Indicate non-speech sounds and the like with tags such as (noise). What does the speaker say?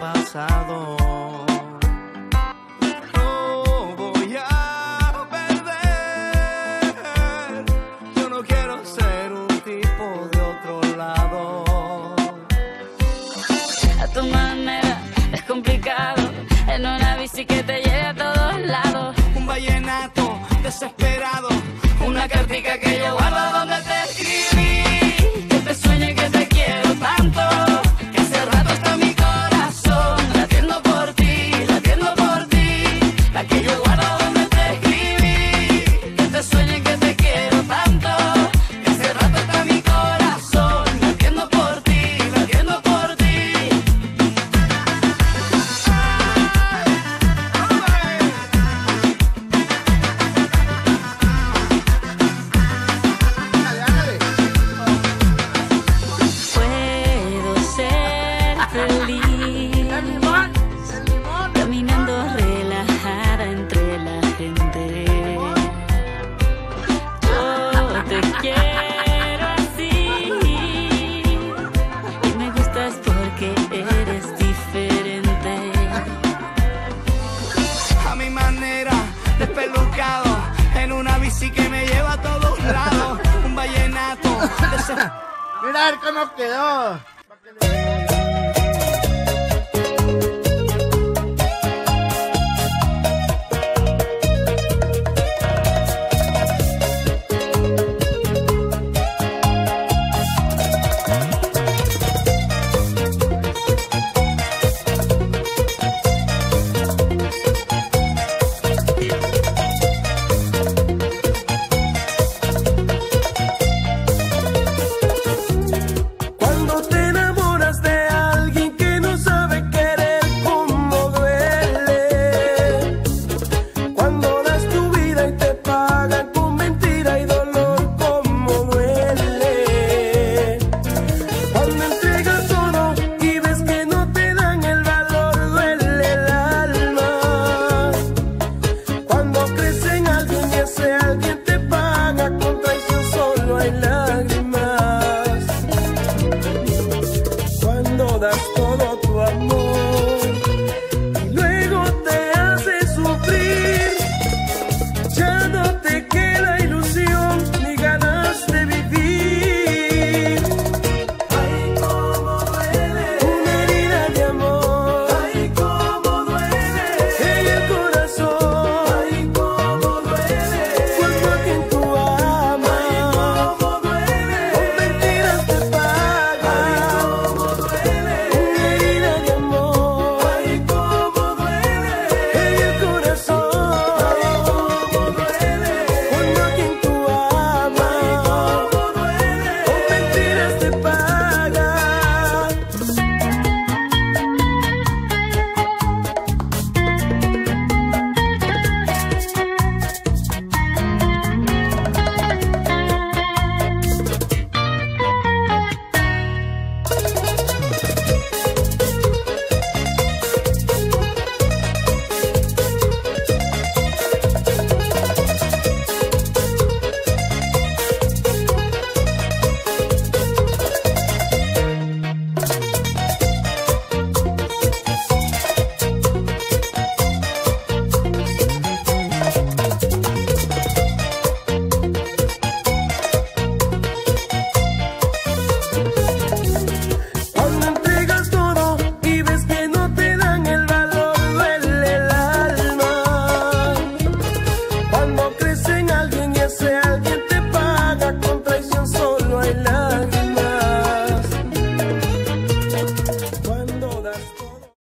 No voy a perder. Yo no quiero ser un tipo de otro lado. A tu manera es complicado. En una bici que te lleve a todos lados. Un vallenato desesperado. Una, una cartica que yo guardo donde te un vallenato, (laughs) desesperado. Mira a ver cómo quedó.